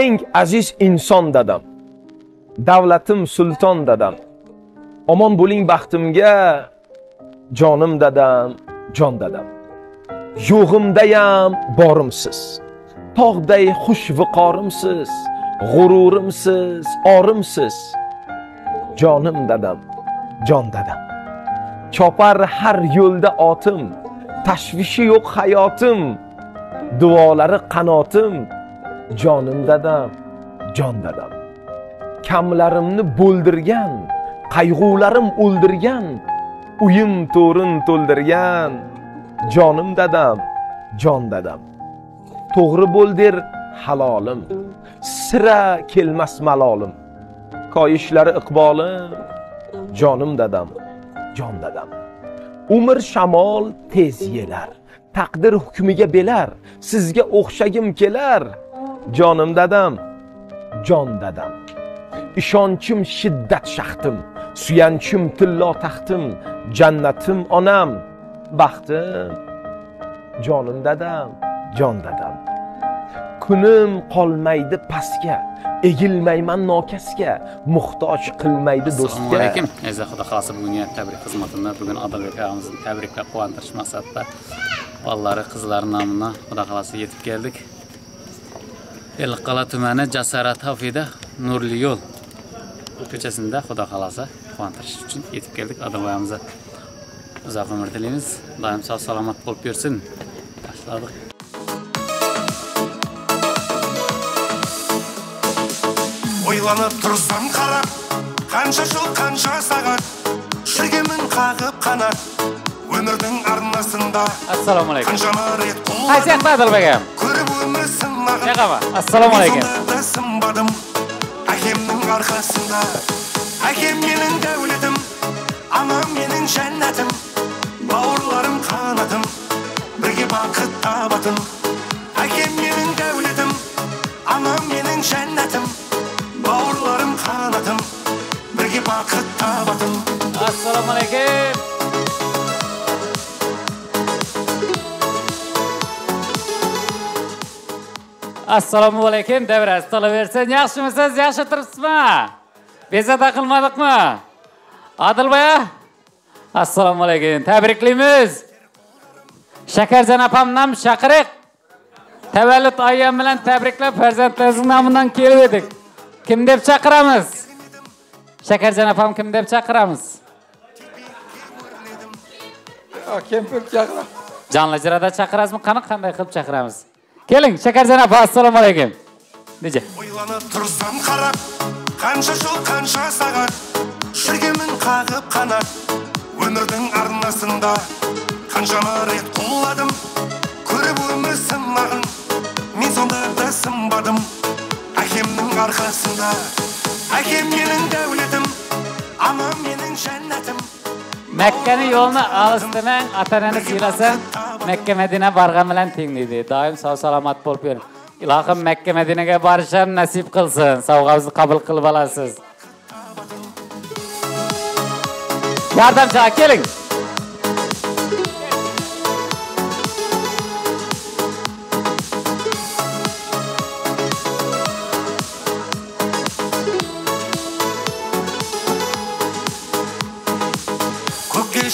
eng aziz inson dadam davlatim sulton dadam omon bo'ling baxtimga jonim dadam jon dadam. Yo'g'imdayam borimsiz tog'day xush viqorimsiz g'ururimsiz orimsiz. Jonim dadam jon dadam. Chopar har yo'lda otim tashvishi yo'q hayotim duolari qanotim. Jonim dadam jon dadam. Kamlarimni bo'ldirgan qayg'ularim o'ldirgan uyim to'rin to'ldirgan. Jonim dadam jon dadam. To'g'ri bo'l der halolim. Sira kelmas malolim. Koyishlari iqbolim. Jonim dadam jon dadam. Umr shamol tez yelar. Taqdir hukmiga belar. Sizga o'xshagim kelar. Jonim dadam. Jon dadam. Ishonchim shiddat shaxtim. Suyanchim tillo taxtim. Jannatim onam. Baxtim. Jonim dadam. Jon dadam. Kunim qolmaydi pastga. Egilmayman nokasga muhtoj qilmaydi assalomu do'stga alaykum. Aziz xudo xohlasa bugungi tabrik xizmatida bugun odilbek akamizni tabriklab quvontirish maqsadida bolalari qizlari nomidan xudo xohlasa yetib keldik ellikqal'a tumani jasorat hafida nurli yo'l ko'chasida xudo xohlasa quvontirish uchun yetib keldik odilboyamizni uzoq umr tilaymiz doim sog' salomat bo'lib yursin boshladik ойланып тұрсам қарап қанша жыл қанша сағат жүргенмін қағып қанат өмірдің арнасында assalomu alaykum қаншама рет qaysi yoqda odilbek akam көріп өмір сынағын сонда да сынбадым әкемнің арқасында әкем менің дәулетім анам менің жәннатым бауырларым қанатым бірге бақыт табатын әкем менің дәулетім анам менің жәннатым бауырларым қанатым бірге бақыт табатын assalomu assalomu alaykum davra ustalaversin yaxshimisiz yaxshi turibsizmi bezovta qilmadikmi odilboy assalomu alaykum. Tabriklaymiz shakarjon opamdan chaqiriq tavallud oyyam bilan tabriklab farzandlaringiz nomidan kelib edik kim deb chaqiramiz shakarjon opam kim deb chaqiramiz kempir chaqira jonli ijroda chaqiramizmi qani qanday qilib chaqiramiz shakarjon opa assalomu alaykum necha ойланып тұрсам қарап қанша жыл қанша сағат жүргенмін қағып қанат. Өмірдің арнасында қаншама рет құладым көріп өмір сынағын мен сонда да сынбадым әкемнің арқасында. Әкем менің дәулетім анам менің жәннатым Məkkənin yoluna alışdırın, atananı siləsən, Məkkə Mədinə barğan bilan teng deydi. Daim sağ salamat bo'lib yuring. Ilohim Makka Madinaga borish ham nasib qilsin. Sovg'amizni qabul qilib olasiz. Yordamchi keling.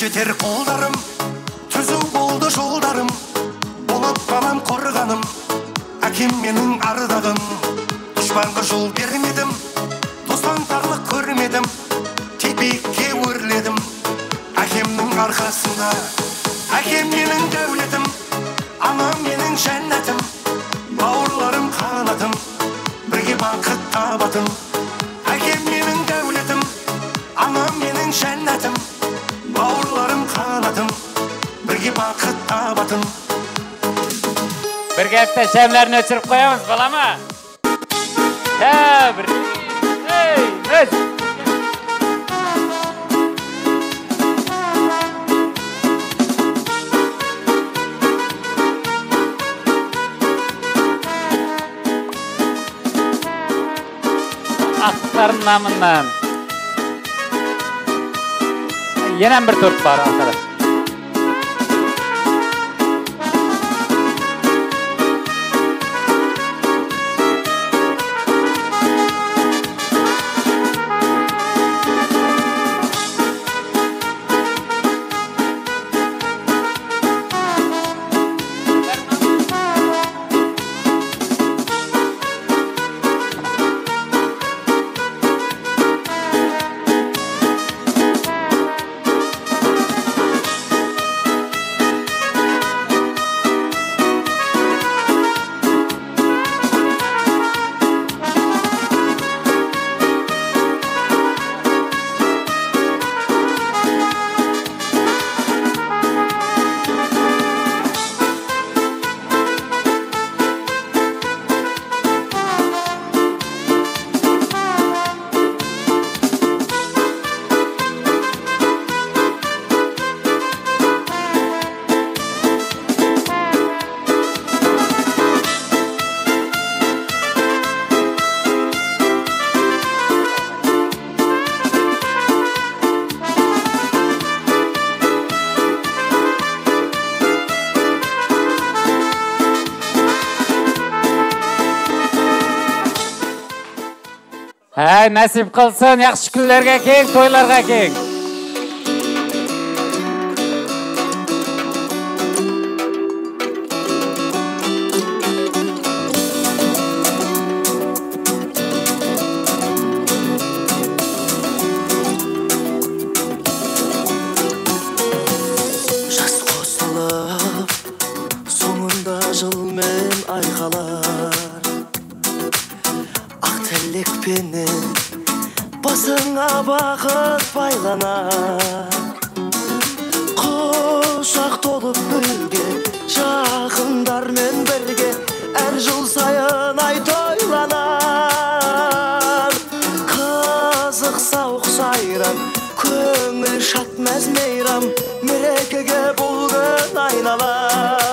Жетер қолдарым түзу болды жолдарым болып қалам қорғаным әкем менің ардағым дұшпанға жол бермедім достан тарлық көрмедім тек биікке өрледім әкемнің арқасында әкем менің дәулетім анам менің жәннатым бауырларым қанатым бірге бақыт табатын әкем sevgi baxıt tabatın Bir gəftə şəmlərini öçürüb qoyamız balama Təbrik Hey, nəzir asların namından. Yenen bir turt var arkadaşlar. құдай нәсіп қылсын жақсы күндерге кең тойларға Басыңа бақыт байланар құшақ толып бірге жақындармен бірге әр жыл сайын ай тойланар қызық сауық сайран көңіл шат мәз мейрам мерекеге бұл күн айналар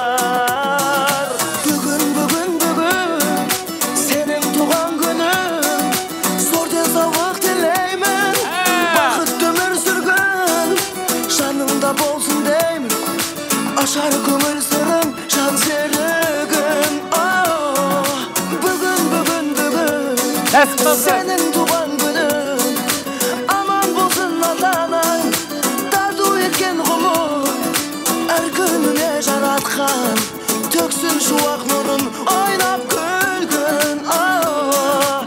сенің туған күнің аман болсын анаң тарту еткен ғұмыр әр күніңе жаратқан төксін шуақ нұрын ойнап күлгін оу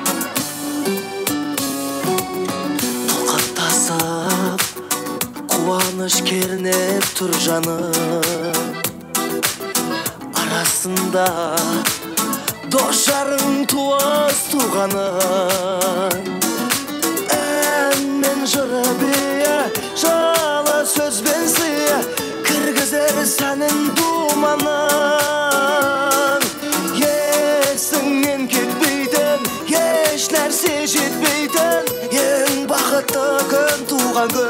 тоқаттасып қуаныш кернеп тұр жаным арасында туғаның ән мен жыры бие жылы сөзбен сыя кіргізер сәнін думанын есіңнен кетпейтін еш нәрсе жетпейтін ең бақытты күн туған күн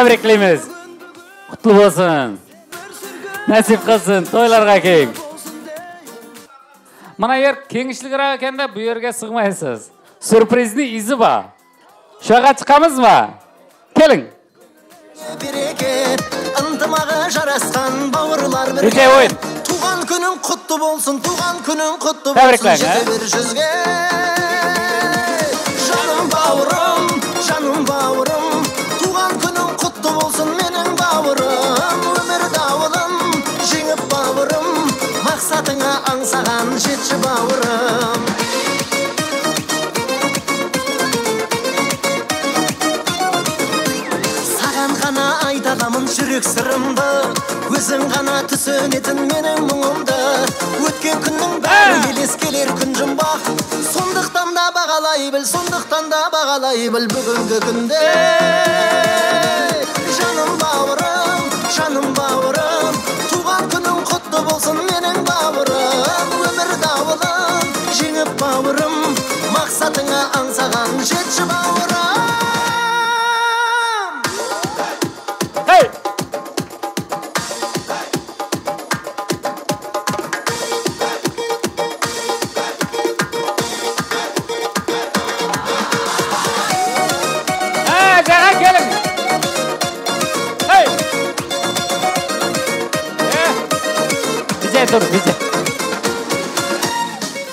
тәбриклейміз құтты болсын нәсіп қылсын тойларға кең мына ер кеңшілігірақ екен да бұл жерге сығмайсыз сюрпризный изі şu жаққа шыққанбыз ба келің ынтымағы жарасқан бауырлар Өте ойын. туған күнің құтты болсын туған күнің құтты болсын жете бер жүзге мақсатыңа аңсаған жетші бауырым. Саған ғана айта аламын жүрек сырымды өзің ғана түсінетін менің мұңымды. Өткен күннің бәрі елес келер күн жұмбақ сондықтан да бағалай біл сондықтан да бағалай біл бүгінгі күнде. Жаным бауырым жаным бауырым. Құтты болсын менің бауырым өмір дауылын жеңіп бауырым мақсатыңа аңсаған жетші бауырым тұр,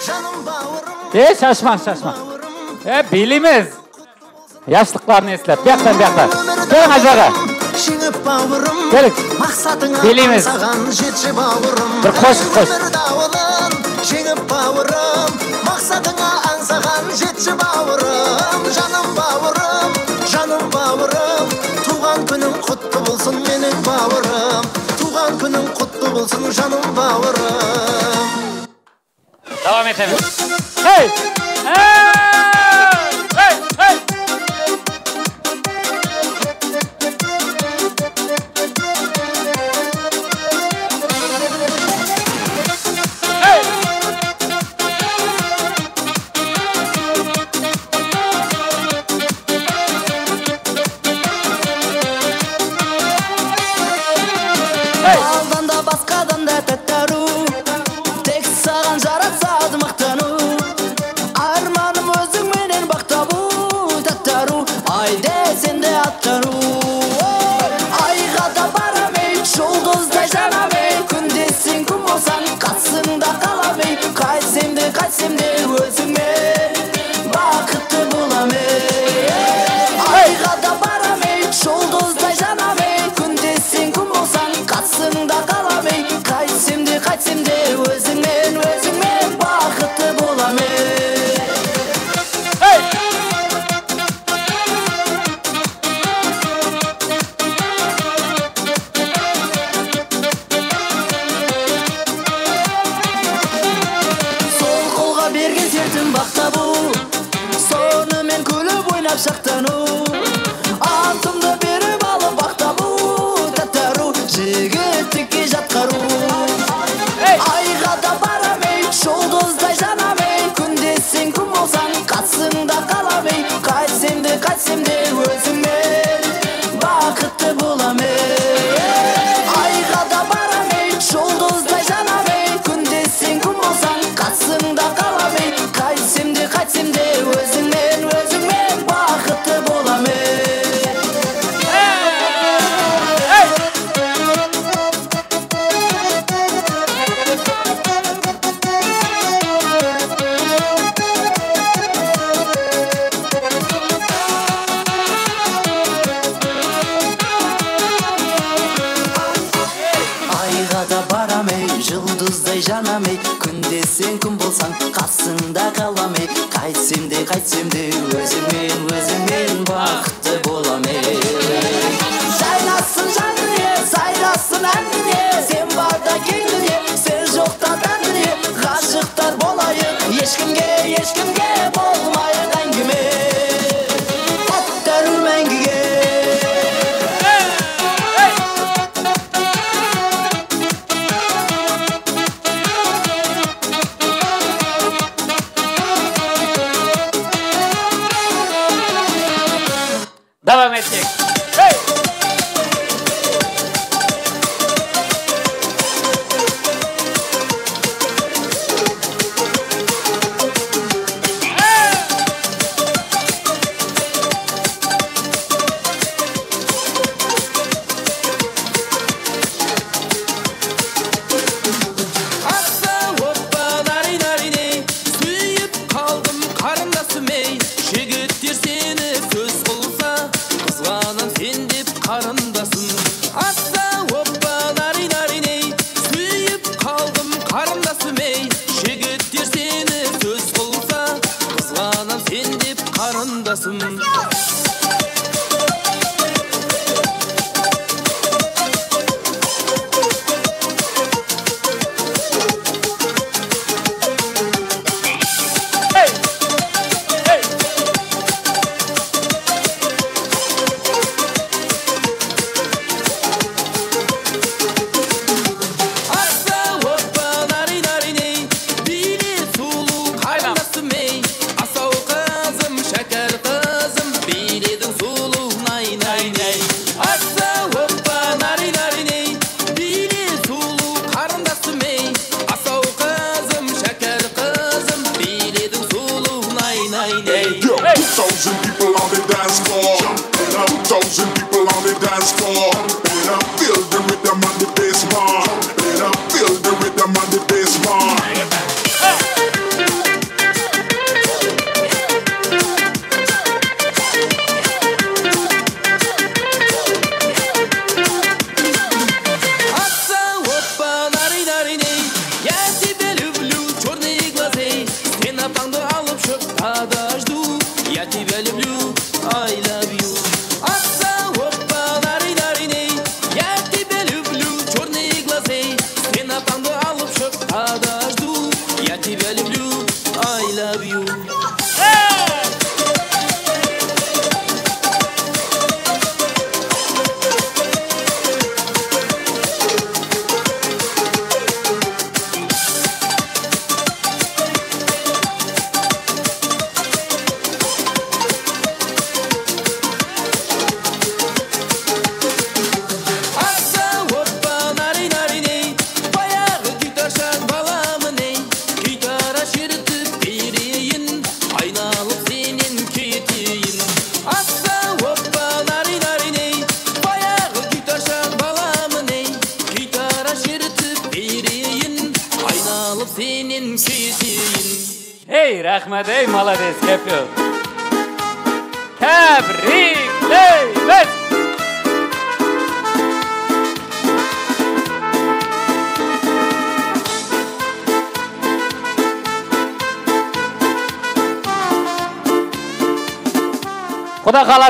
жаным бауырым Е, шашма, шашма. Е, билейміз. Яшылықтарын естіліп, бияқтан, бияқтан. Келің ажаға. жеңіп бауырым Келік. мақсатыңа Билейміз. жетші бауырым Бір қош, қош. жеңіп бауырым мақсатыңа аңсаған жетші бауырым жаным бауырым жаным бауырым туған күнің құтты болсын менің бауырым туған күнің құтты болсын жаным бауырым. Давам етеміз. Хей! Hey!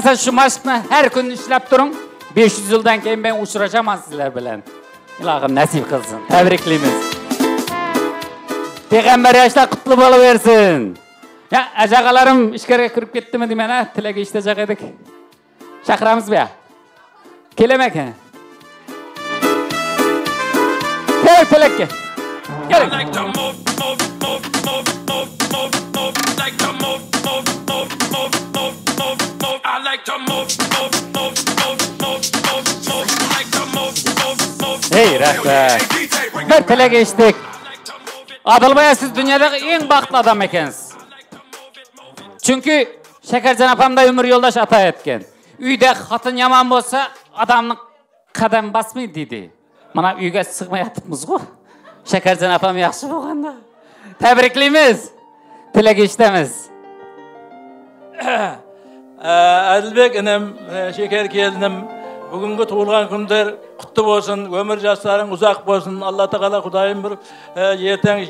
Asıl şu maşqni her gün işlep durun. 500 yıldan keyin ben uçuracağım sizler bilen. İlahım nasip kılsın. Tebrikliyimiz. Peygamber yaşta kutlu bolu versin. Ya acakalarım işkere kırıp gitti mi diyeyim ha? Tilek iştecek edik. Şakramız be. Kelemek ha? Gel tilek gel. Gel. Rəhbər. Ah Bir tilə keçdik. Adılbaya siz dünyadaki en baxtlı adam ekensiniz. Çünkü Şekercan apam da ömür yoldaş ata etken. Üyde hatın yaman olsa adamın kadem basmayı dedi. Bana üyge sıkma yatımız ko. Şekercan apam yaxşı bu kanda. Tebrikliyimiz. Tile geçtemiz. Adilbek inem, şeker geldim. Бүгінгі туылған күндер құтты болсын өмір жастарың ұзақ болсын алла тағала құдайым бір ертең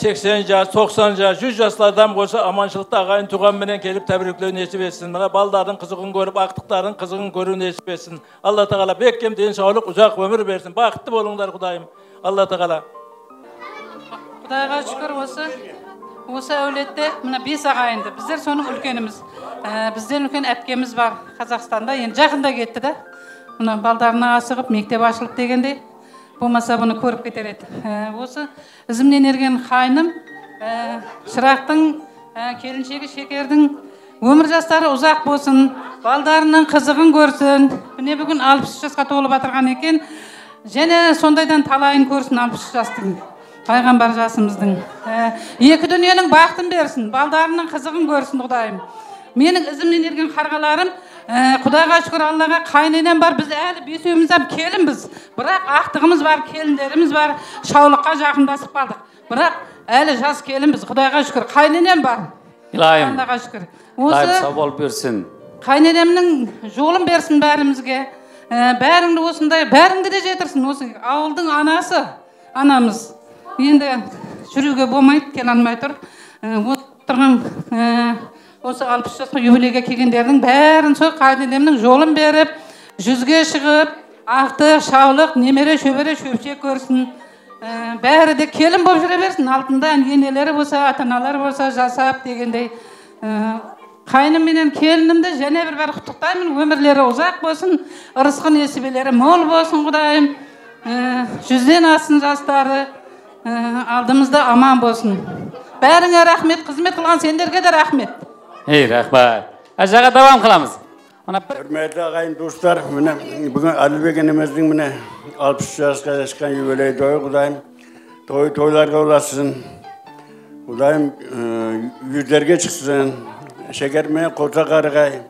80 жас 90 жас 100 жастардан болса аманшылықта ағайын туғанменен келіп тәбірлеу несіп етсін мына балдардың қызығын көріп ақтықтардың қызығын көру несіп етсін алла тағала бекем денсаулық ұзақ өмір берсін бақытты болыңдар құдайым алла тағала құдайға шүкір осы осы әулетте мына бес ағайынды біздер соның үлкеніміз бізден үлкен әпкеміз бар қазақстанда енді жақында кетті да мына балдарына асығып мектеп ашылып дегенде болмаса бұны көріп кетер еді. Ә, осы ізімнен ерген қайным ә, шырақтың ә, келіншегі шекердің өмір жастары ұзақ болсын балдарының қызығын көрсін міне бүгін алпыс жасқа толып жатырған екен және сондайдан талайын көрсін алпыс жастың пайғамбар жасымыздың. Екі дүниенің бақытын берсін балдарының қызығын көрсін құдайым. Менің ізімнен ерген қарғаларым құдайға шүкір аллаға қайненем бар біз әлі бесеуміз ақ келінбіз бірақ ақтығымыз бар келіндеріміз бар шаулыққа жақындасып қалдық бірақ әлі жас келінбіз құдайға шүкір қайненем бар İlahim. аллаға шүкір осы sağ ol bürsün. қайненемнің жолын берсін бәрімізге ә, бәріңді осындай бәріңді де жетірсін осы ауылдың анасы анамыз енді жүруге болмайды келе алмай тұр ә, отырған ә, осы алпыс жасқа юбилейге келгендердің бәрін сол қайненемнің жолын беріп жүзге шығып ақтық шаулық немере шөбере шөпшек көрсін. Ә, бәрі де келін болып жүре берсін. Алтында енелері болса ата аналары болса жасап дегендей. Ә, қайным менен келінімді және бір бір құттықтаймын. Өмірлері ұзақ болсын ырысқы несібелері мол болсын құдайым. Ә, жүзден ассын жастары ә, алдымызда аман болсын. Бәріңе рахмет қызмет қылған сендерге де рахмет. Ey rahmet. Aşağı devam kılamız. Ona bir Hürmetli ağayın dostlar, mine, bugün Adilbek enemizдің mine 60 жасқа жасқан юбилей тойы құдайым. Той тойларға оlasın. Құдайым yüzlerге шықсын. Шекер мен қоса қарғай.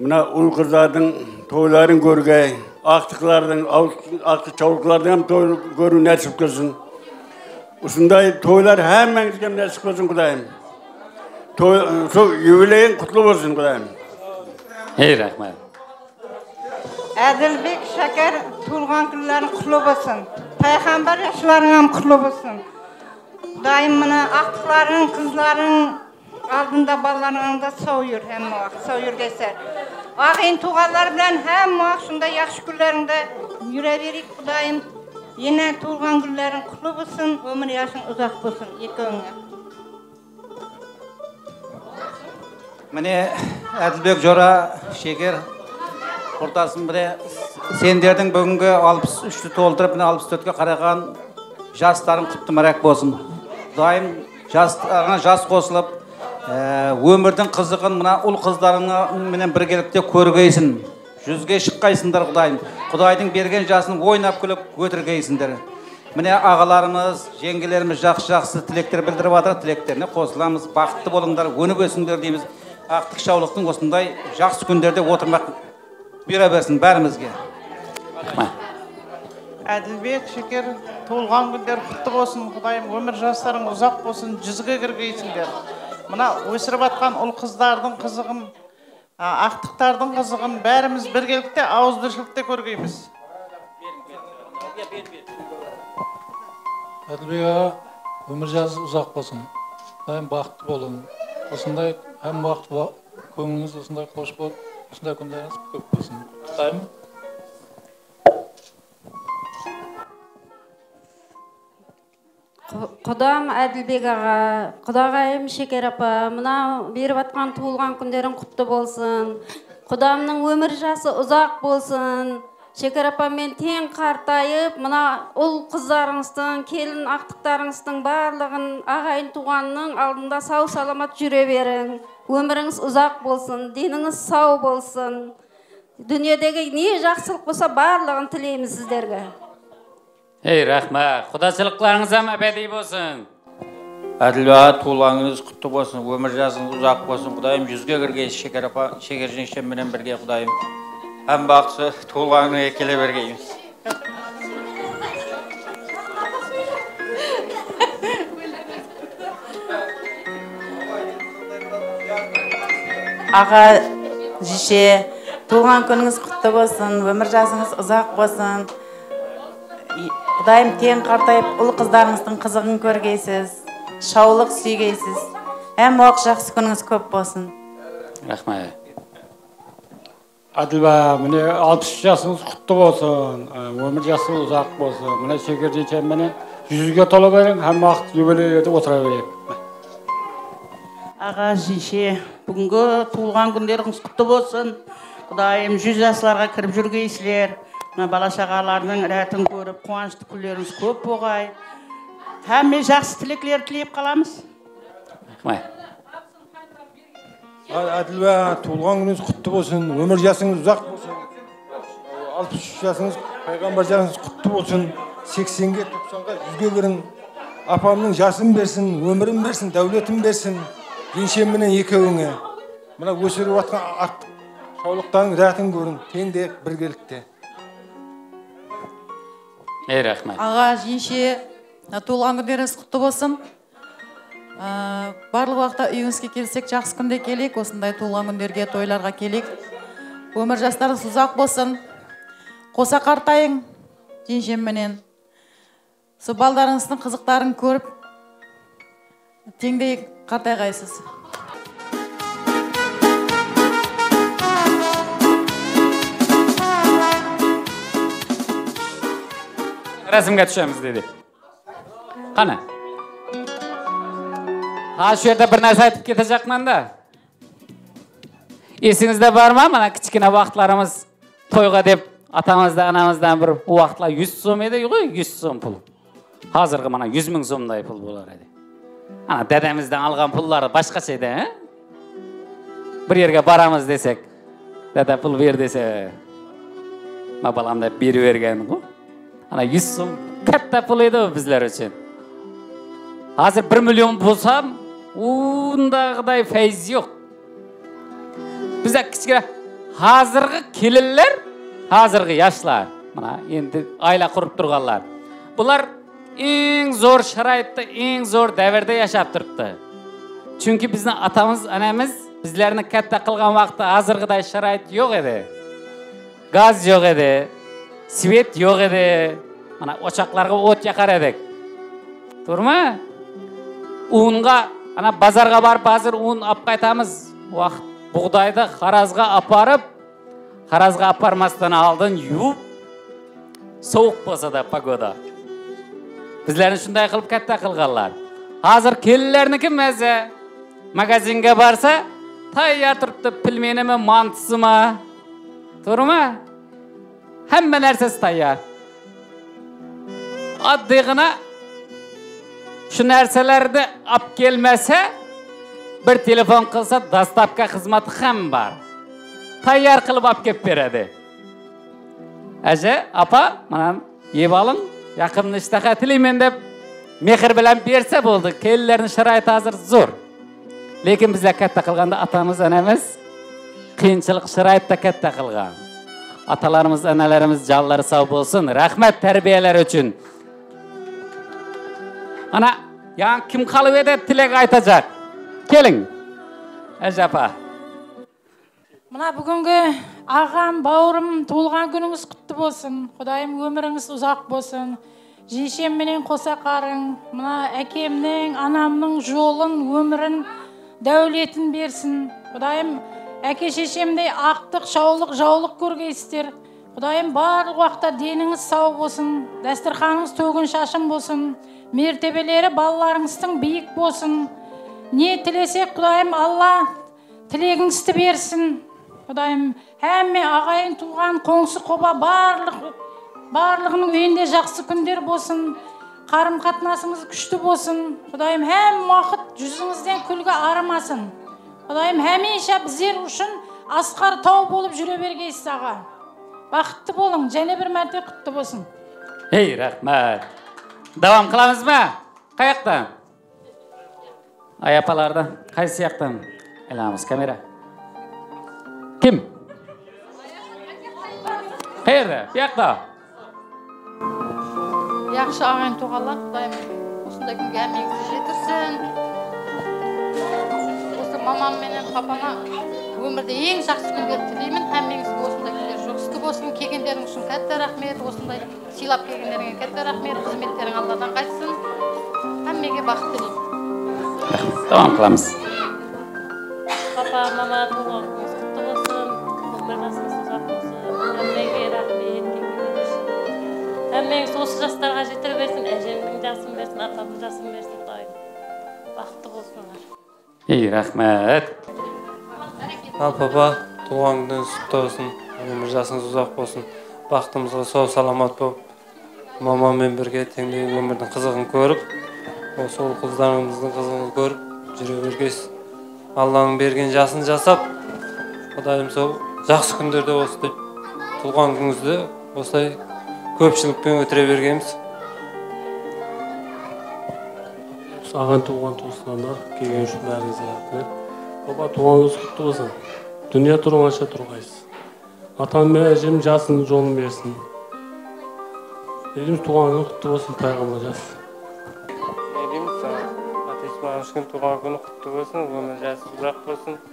Мына ұл қыздардың тойларын көргей. Ақтықлардың, ақтық чауықлардың той көру нәсіп қылсын. Осындай тойлар әммәңізге нәсіп қылсын құдайым. Той, сол юбилейің құтлы болсын құдайым. Ey rahmet. әділбек шәкер туылған күндерің құтлы болсын пайғамбар yaşlarың құтлы болсын құдайым мына ақтыларың қызларың алдында балаларыңда сау жүр әмма уақыт сау жүргесер ағайын туғанлар білән әмма уақыт шундай яхшы күндеріңде жүре берейік құдайым ене туылған күндерің құтлы болсын өмір яшың ұзақ болсын екеуіңе міне әділбек жора шекер құртасын міне сендердің бүгінгі алпыс үшті толтырып міне алпыс төртке қараған жастарың құтты мәрәк болсын құдайым жастарыңа жас қосылып өмірдің қызығын мына ұл қыздарыңменен біргелікте көргейсін жүзге шыққайсыңдар құдайым құдайдың берген жасын ойнап күліп өтіргейсіңдер міне ағаларымыз жеңгелеріміз жақсы жақсы тілектер білдіріп жатыр тілектеріне қосыламыз бақытты болыңдар өніп өсіңдер дейміз ақтық шаулықтың осындай жақсы күндерде отырмақ бұйыра берсін бәрімізге. Әділбек шекер туылған күндер құтты болсын құдайым өмір жастарың ұзақ болсын жүзге кіргейсіңдер. Мына өсіріп жатқан ұл қыздардың қызығын ақтықтардың қызығын бәріміз біргелікте ауызбіршілікте көргейміз. Әділбек аға өмір жасы ұзақ болсын. Дайым бақытты болың осындай әм уақыт көңіліңіз осындай қош болып осындай күндеріңіз көп болсын құттықтаймын Құ- құдам әділбек аға құдағайым шекер апа мынау беріп жатқан туылған күндерің құтты болсын құдамның өмір жасы ұзақ болсын шекер апамен тең қартайып мына ұл қыздарыңыздың келін ақтықтарыңыздың барлығын ағайын туғанның алдында сау саламат жүре берің өміріңіз ұзақ болсын деніңіз сау болсын. Дүниедегі не жақсылық болса барлығын тілейміз сіздерге. Ей рахмат. Құдашылықтарыңыз әбәди болсын. Әділ аға туылғаныңыз құтты болсын өмір жасыңыз ұзақ болсын. Құдайым жүзге кіргейсіз шекер апа шекер жеңешемменен бірге құдайым. Әм бақсы туылғаныңа келе бергейміз. Аға жише туған күніңіз құтты болсын өмір жасыңыз ұзақ болсын. Құдайым тең қартайып ұл қыздарыңыздың қызығын көргейсіз шаулық сүйгейсіз. Әм уақ жақсы күніңіз көп болсын. Рахмат әділба міне алпыс үш жасыңыз құтты болсын ә, өмір жасыңыз ұзақ болсын. Міне шекер жечем міне жүзге тола берің һәм уақыт юбилейде отыра берейік аға жише бүгінгі туылған күндеріңіз құтты болсын. Құдайым жүз жасларға кіріп жүргейсіздер мына бала шағаларының рәтін көріп қуанышты күндеріңіз көп болғай. Һәмме жақсы тілеклер тілеп қаламыз. Әділбә туылған күніңіз құтты болсын. Өмір жасыңыз ұзақ болсын. Алпыс үш жасыңыз пайғамбар жасыңыз құтты болсын. Сексенге тоқсанға жүзге кірің апамның жасын берсін өмірін берсін дәулетін берсін. Жеңшемменен екеуіңе мына өсіріп жатқан ақ саулықтарың рәтін көрін теңде біргелікте. Ей рахмат аға жеңше туылған күндеріңіз құтты болсын. Ә, барлық уақытта үйіңізге келсек жақсы күнде келейік. Осындай туылған күндерге тойларға келейік. Өмір жастарыңыз ұзақ болсын. Қоса қартайың жеңшемменен. Сол балдарыңыздың қызықтарын көріп теңдей қартайғайсыз рәсімге түсеміз деді. Қане? Ha shu yerda bir narsa aytib ketacakman da esingizda bormi mana kichkina vaqtlarimiz to'yga deb atamizdan anamizdan bir u vaqtlar yuz so'm edi yo'q yuz so'm pul hozirgi mana yuz ming so'mday pul bo'lar edi ana dadamizdan olgan pullari boshqacha edi a? bir yerga boramiz desak dada pul ber desa ma balam deb beraverganku ana yuz so'm katta pul edi u bizlar uchun hozir bir million bo'lsam undaqday fayz yo'q biza kichkina hozirgi kelinlar hozirgi yoshlar mana endi oila qurib turganlar bular eng zo'r sharoitda eng zo'r davrda yashab turibdi. Chunki bizni atamiz onamiz bizlarni katta qilgan vaqtda hozirgiday sharoit yo'q edi. Gaz yo'q edi svet yo'q edi. Mana o'choqlarga o't yoqar edik. To'g'rimi? Unga ana bozorga borib hozir un olib qaytamiz. Vaqt bug'doyni qarazga oparib qarazga oparmasdan oldin yuvib sovuq bo'lsada pagoda. Bizlarni shunday qilib katta qilganlar hozir kelinlarniki maza magazinga borsa tayyor turibdi pilmenimi mantisimi to'g'rimi hamma narsasi tayyor oddiygina shu narsalarni olib kelmasa bir telefon qilsa dostavka xizmati ham bor tayyor qilib olib kelib beradi aja opa mana yeb oling yaqinni ishtaha tilayman deb mehr bilan bersa bo'ldi. Kelinlarni sharoiti hozir zo'r. Lekin bizlar katta qilganda otamiz onamiz qiyinchilik sharoitda katta qilgan. Otalarimiz onalarimiz jonlari sog' bo'lsin rahmat tarbiyalar uchun. Ana yan kim qolib edi? Tilak aytacak. Keling. Aja opa. Мына бүгінгі ағам бауырым туылған күніңіз құтты болсын. Құдайым өміріңіз ұзақ болсын. Жешемменен қоса қарың. Мына әкемнің анамның жолын өмірін дәулетін берсін. Құдайым әке шешемдей ақтық шаулық жаулық көргейсіздер. Құдайым барлық уақытта деніңіз сау болсын. Дастарханыңыз төгін шашын болсын. Мертебелері балаларыңыздың биік болсын. Не тілесек құдайым алла тілегіңізді берсін. Құдайым әмме ағайын туған қоңсы қоба барлық барлығының үйінде жақсы күндер болсын қарым қатынасыңыз күшті болсын. Құдайым әм уақыт жүзіңізден күлкі арымасын құдайым хәмеша біздер үшін асқар тау болып жүре бергейсіз аға. Бақытты болың және бір мәрте құтты болсын. Ей рахмат давам қыламыз ба? Қай жақта ай апаларда қайсы жақтан айналамыз камера. Кім қайерде жақта Yaxşı ағайын туғанlar, Құдайым осындай күнге әмеңізді жетірсін. Осы мамам менен папама өмірде ең жақсы күндер тілеймін. Әмеңізге осындай күндер жұғысты болсын. Келгендерің үшін кәтті рахмет. Осындай сыйлап келгендеріңе кәтті рахмет. Қызметтерің алладан қайтсын. Әммеге бақыт тілеймін. давам қыламыз gününüz kutlu olsun. Ömrünüz uzak olsun. Әммеге рахмет. Әммеңіз осы жастарға жетіре берсін. Әжемнің жасын берсін, атамның жасын берсін. Құдайым. Бақытты болсынlar. ей рахмет ал папа туған күніңіз құтты болсын өмір жасыңыз ұзақ болсын бақытымызға сау саламат болып мамамен бірге теңдей өмірдің қызығын көріп осы ұл қыздарыңыздың қызығын көріп жүре бергейсіз алланың берген жасын жасап құдайым сол жақсы күндерде осылай туған күніңізді осылай көпшілікпен өтіре бергенбіз. Саған туған туысқандар келген үшін бәріңізге рахмет баба туғаныңыз құтты болсын. Дүние тұрғанша тұрғайсыз атам мен әжем жасын жолын берсін. Еліміз туғаныңыз құтты болсын пайғамбар жас. Не дейміз саған ата исмағұловтың туған күні құтты болсын өмір жасы ұзақ болсын.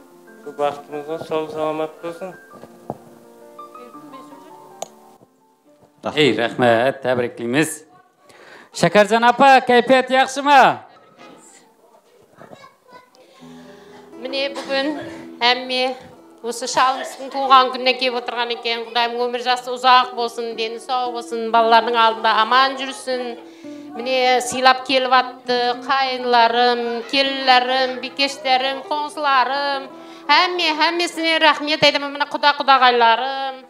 Бұл бақытымызға сау саламат болсын ей рахмет тәбриклейміз шәкәржан апа кайфият жақсы ма міне бүгін әмме осы шалымыздың туған күніне келіп отырған екен құдайым өмір жасы ұзақ болсын дені сау болсын балалардың алдында аман жүрсін міне сыйлап келіп атты қайынларым келінлерім бикештерім қоңсыларым әмме әммесіне рахмет айтамын. Міне құда құдағайларым.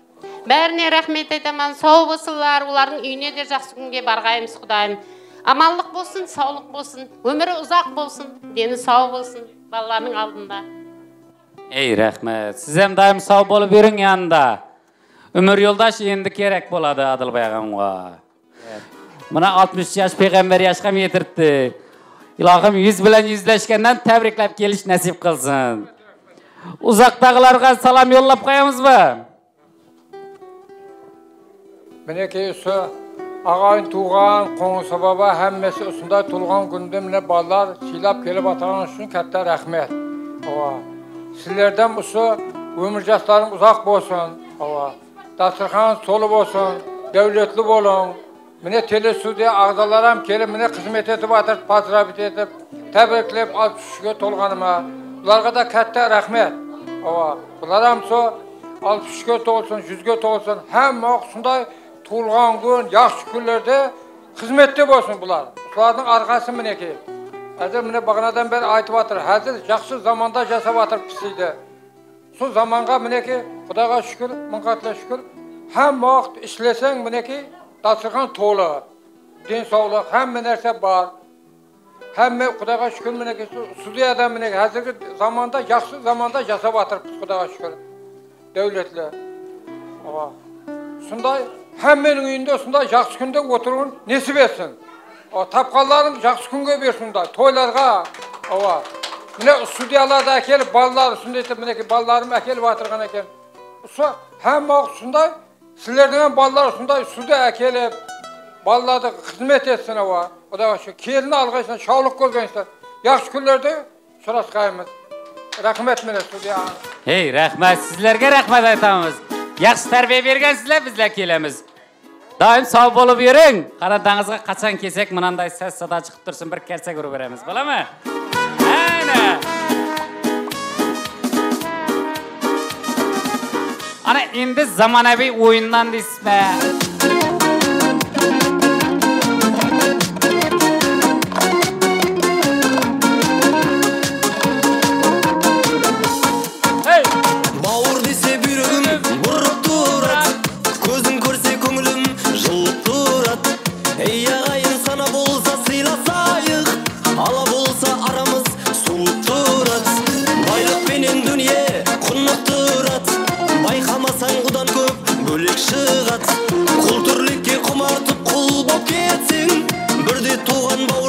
Бәріне рахмет айтамын. Сау болсынлар олардың үйіне де жақсы күнге барғаймыз құдайым. Аманлық болсын саулық болсын. Өмірі ұзақ болсын. Дені сау болсын. Балалардың алдында. Ей рахмет. Сіз hem дайым сау болып жүрің yanında өмір yoldaş енді керек болады адылбай ағамға. Мына 60 жаш nasip kılsın uzoqdagilarga salom yo'llab qo'yamizmi? Мінекей осы ағайын туған қоңсы баба әммесі осындай туылған күнде міне балалар сыйлап келіп атаған үшін кәтті рахмет ооба сіздерден осы өмір жастарың ұзақ болсын ооба дастарханыңыз толы болсын дәулетлі болың міне телестудия ағзаларым келіп міне қызмет етіп жатыр поздравить етіп тәбриклеп алпыс үшке толғаныма Bunlara da kətdə rəhmət. Bunlar hamısı 60 göt olsun, 100 göt olsun, həm oxusunda tulğan gün, yaxşı günlərdə xidmətdə olsun bunlar. Bunların arxası mənə ki. Hazır mənə bağanadan bəri aytıb atır. Hazır yaxşı zamanda yasab atır pislikdə. Su zamanğa mənə ki, Xudağa şükür, minqatla şükür. Həm vaxt işləsən mənə ki, dasturxan tola. Din sağlıq, həm nərsə var. Һәмме Құдайға шүкір мінеки судьяда мінеки қазіргі заманда жақсы заманда жасап атырыппыз Құдайға шүкір. Дәулетлі. Сондай һәмменің үйінде сондай жақсы күнде отыруын несіп етсін. О, тапқанларың жақсы күнге берсін да, тойларға. Ава. Міне судьяларды әкеліп, балалар сондай етіп, мінеки балаларым әкеліп атырған екен. Осы һәм уақыт сондай, сілердің балалар сондай судья әкеліп, балаларды қызмет етсін ава. xudo shu kelini alg'aysan sog'lik ko'rgaysan yaxshi kunlarda so'rashqaymiz rahmat mana sizga hey rahmat. Sizlarga rahmat aytamiz. Yaxshi tarbiya bergansizlar bizlar kelamiz. Doim sog' bo'lib yuring. Xonadangizga qachon kelsak mындай so'z sado chiqib tursin bir karsa urib beramiz bo'ladimi? Ana ana endi zamonaviy o'yindan deysizmi шығат құл тірлікке құмартып құл боп кетсең бірде туған бауырдай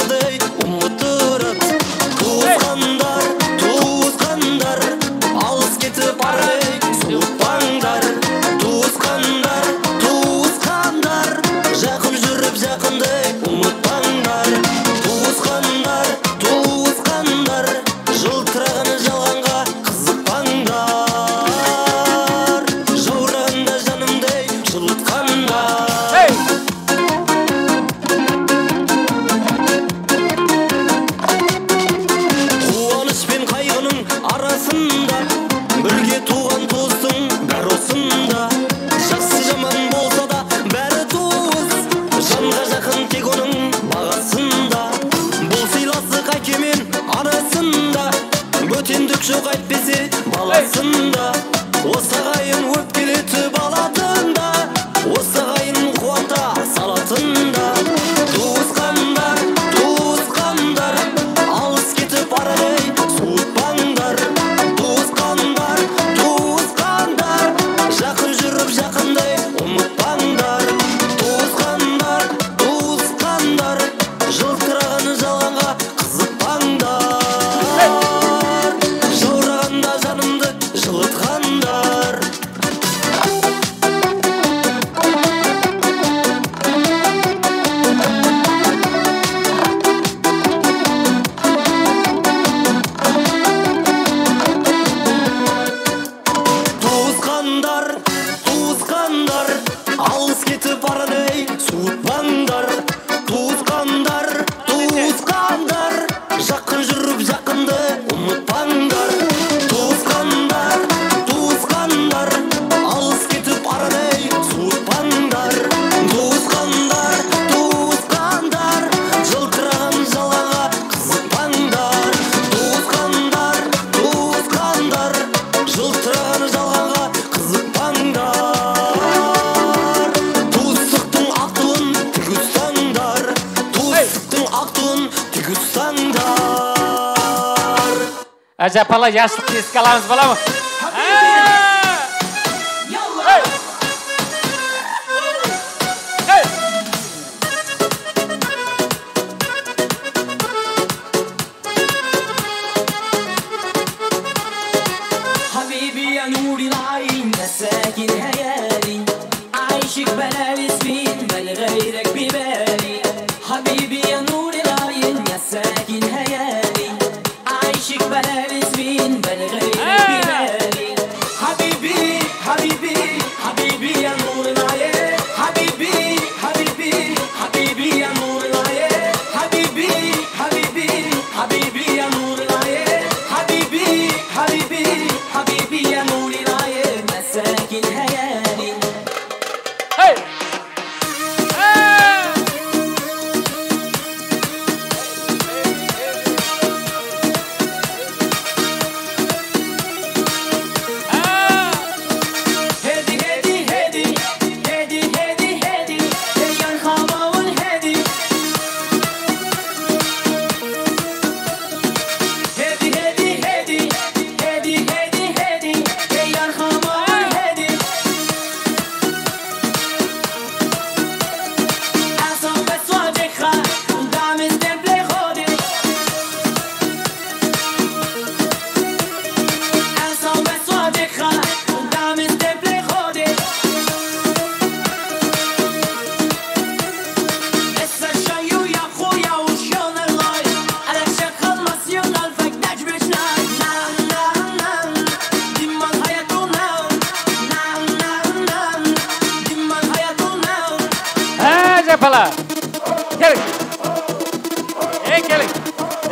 já escalamos, falamos.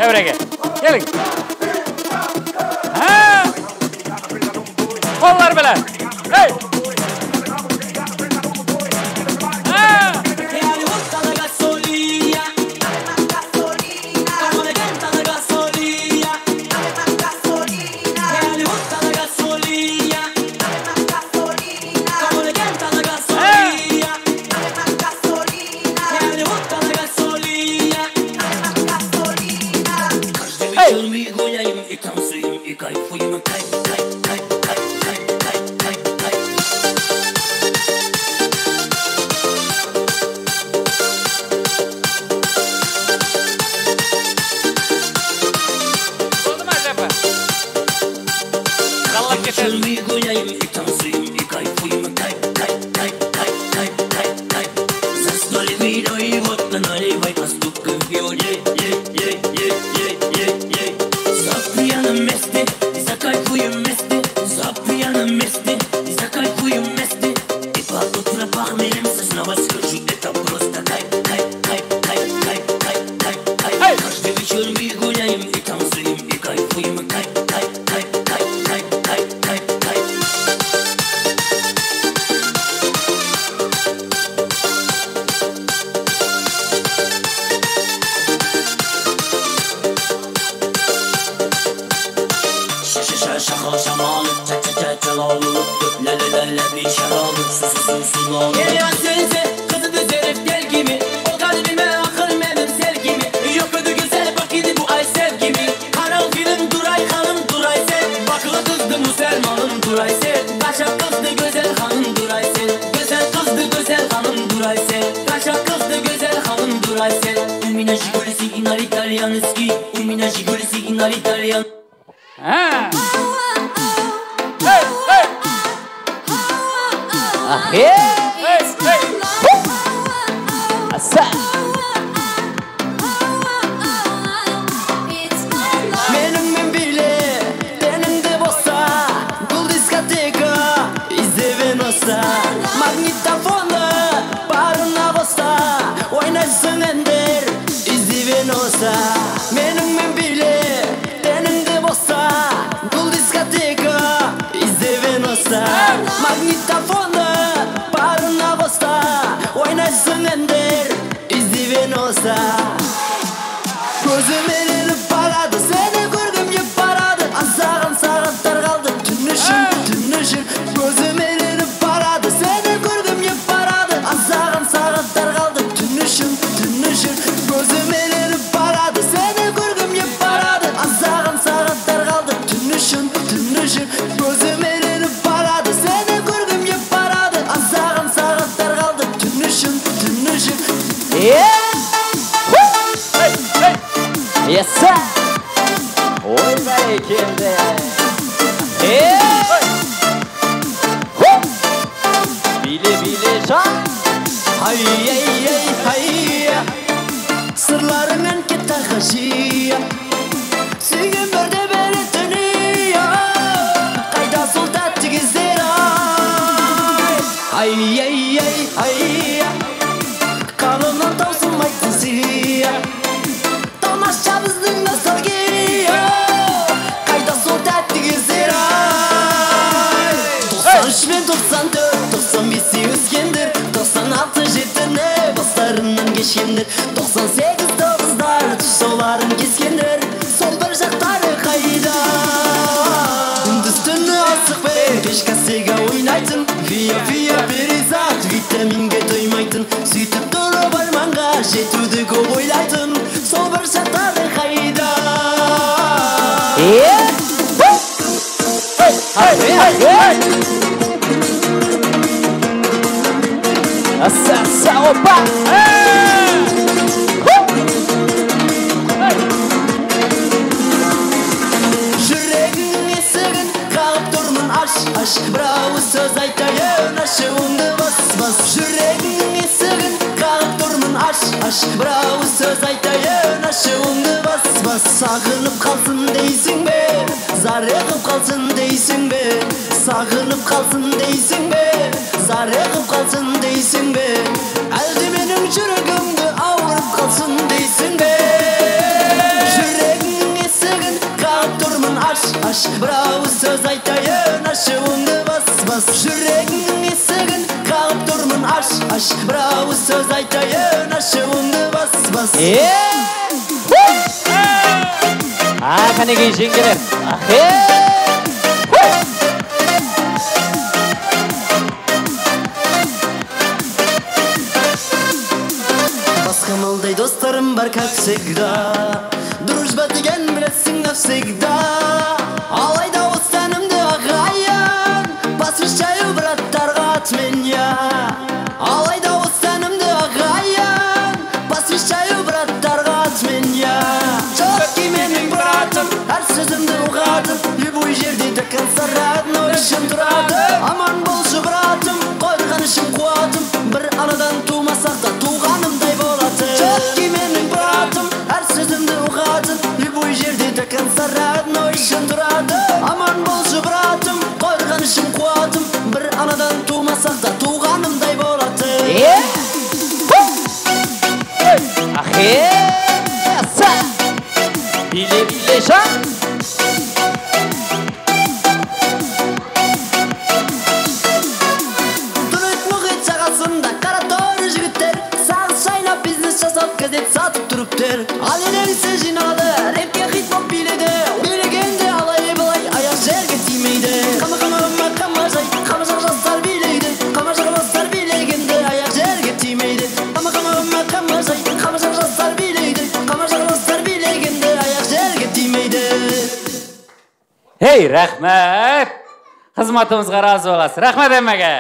Devrege. Gelin. Ha! Kollar belə. Hey! was it? Opa! Hey! Қағып тұрмын аш аш бір ауыз сөз айтайын ашуыңды бас бас жүрегіңе сігін қағып тұрмын аш аш бір ауыз сөз айтайын ашуыңды бас бас сағынып қалсын дейсің бе зарығып қалсын дейсің бе сағынып қалсын дейсің бе зарығып қалсын дейсің бе аш бір сөз айтайын ашы бас бас. Жүрегіңнің есігін қағып тұрмын аш аш. Бірау сөз айтайын ашы өңді бас бас. А қанекей жеңгелер. Басқа малдай достарым бар как всегда. Дружба деген білесің навсегда. rahmat xizmatimizga rozi bo'lasiz rahmat hammaga